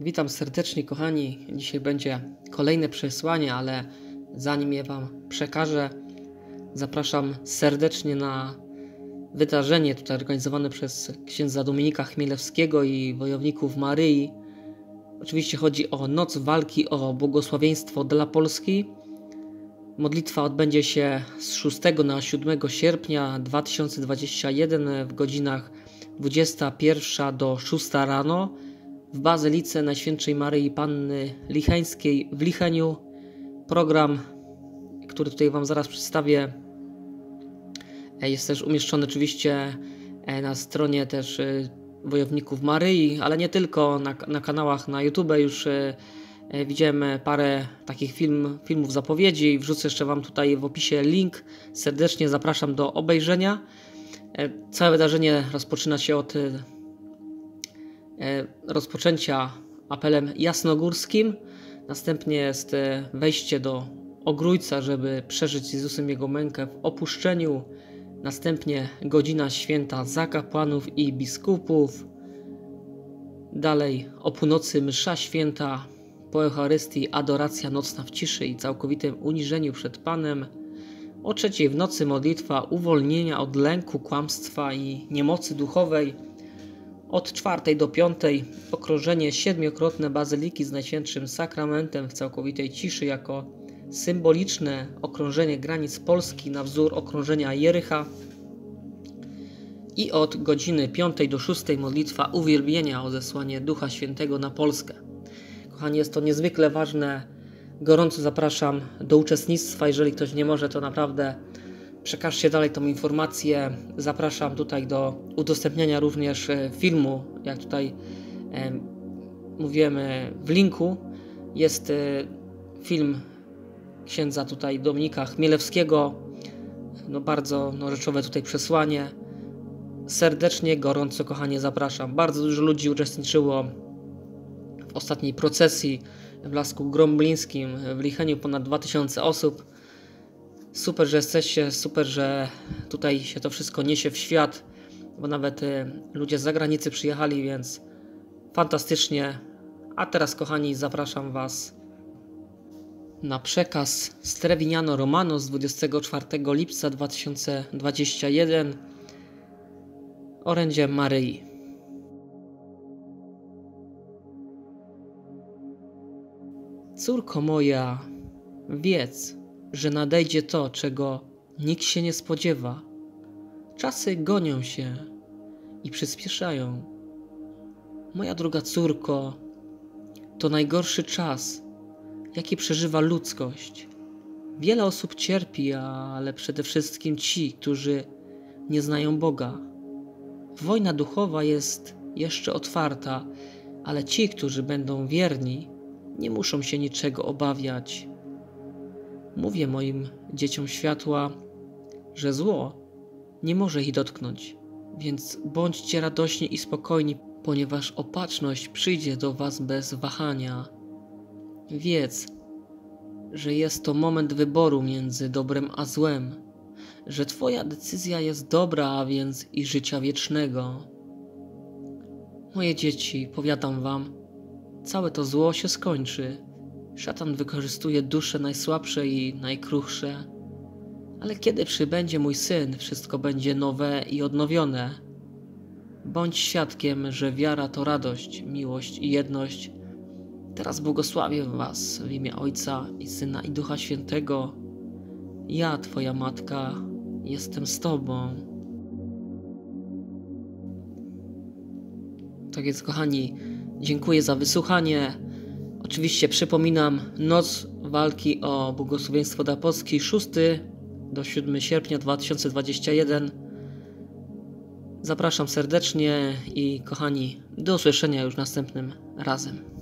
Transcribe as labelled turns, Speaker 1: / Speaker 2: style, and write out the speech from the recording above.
Speaker 1: Witam serdecznie, kochani. Dzisiaj będzie kolejne przesłanie, ale zanim je Wam przekażę, zapraszam serdecznie na wydarzenie tutaj organizowane przez księdza Dominika Chmielewskiego i wojowników Maryi. Oczywiście chodzi o Noc Walki o Błogosławieństwo dla Polski. Modlitwa odbędzie się z 6 na 7 sierpnia 2021 w godzinach 21 do 6 rano w Bazylice Najświętszej Maryi Panny Licheńskiej w Licheniu. Program, który tutaj Wam zaraz przedstawię, e, jest też umieszczony oczywiście e, na stronie też e, Wojowników Maryi, ale nie tylko, na, na kanałach na YouTube już widziałem parę takich film, filmów zapowiedzi. Wrzucę jeszcze Wam tutaj w opisie link. Serdecznie zapraszam do obejrzenia. Całe wydarzenie rozpoczyna się od rozpoczęcia apelem jasnogórskim. Następnie jest e, wejście do Ogrójca, żeby przeżyć z Jezusem Jego mękę w opuszczeniu. Następnie godzina święta za kapłanów i biskupów. Dalej o północy msza święta, po Eucharystii adoracja nocna w ciszy i całkowitym uniżeniu przed Panem. O trzeciej w nocy modlitwa uwolnienia od lęku, kłamstwa i niemocy duchowej od czwartej do piątej okrążenie siedmiokrotne bazyliki z Najświętszym Sakramentem w całkowitej ciszy jako symboliczne okrążenie granic Polski na wzór okrążenia Jericha i od godziny 5 do 6 modlitwa uwielbienia o zesłanie Ducha Świętego na Polskę. Kochani, jest to niezwykle ważne. Gorąco zapraszam do uczestnictwa. Jeżeli ktoś nie może, to naprawdę przekażcie dalej tą informację. Zapraszam tutaj do udostępniania również e, filmu, jak tutaj e, mówiłem w linku. Jest e, film księdza tutaj Dominika Chmielewskiego. No bardzo no, rzeczowe tutaj przesłanie. Serdecznie, gorąco, kochanie zapraszam. Bardzo dużo ludzi uczestniczyło w ostatniej procesji w Lasku Gromblińskim, w Licheniu ponad 2000 osób. Super, że jesteście, super, że tutaj się to wszystko niesie w świat, bo nawet y, ludzie z zagranicy przyjechali, więc fantastycznie. A teraz, kochani, zapraszam Was na przekaz z Romano z 24 lipca 2021 orędzie Maryi. Córko moja, wiedz, że nadejdzie to, czego nikt się nie spodziewa. Czasy gonią się i przyspieszają. Moja droga córko, to najgorszy czas, jaki przeżywa ludzkość. Wiele osób cierpi, ale przede wszystkim ci, którzy nie znają Boga. Wojna duchowa jest jeszcze otwarta, ale ci, którzy będą wierni, nie muszą się niczego obawiać. Mówię moim dzieciom światła, że zło nie może ich dotknąć, więc bądźcie radośni i spokojni, ponieważ opatrzność przyjdzie do Was bez wahania. Wiedz, że jest to moment wyboru między dobrem a złem, że Twoja decyzja jest dobra, a więc i życia wiecznego. Moje dzieci, powiadam Wam, całe to zło się skończy Szatan wykorzystuje dusze najsłabsze i najkruchsze. Ale kiedy przybędzie mój syn, wszystko będzie nowe i odnowione. Bądź świadkiem, że wiara to radość, miłość i jedność. Teraz błogosławię Was w imię Ojca i Syna i Ducha Świętego. Ja, Twoja Matka, jestem z Tobą. Tak więc, kochani, dziękuję za wysłuchanie. Oczywiście przypominam, noc walki o błogosławieństwo dla Polski 6 do 7 sierpnia 2021. Zapraszam serdecznie i kochani, do usłyszenia już następnym razem.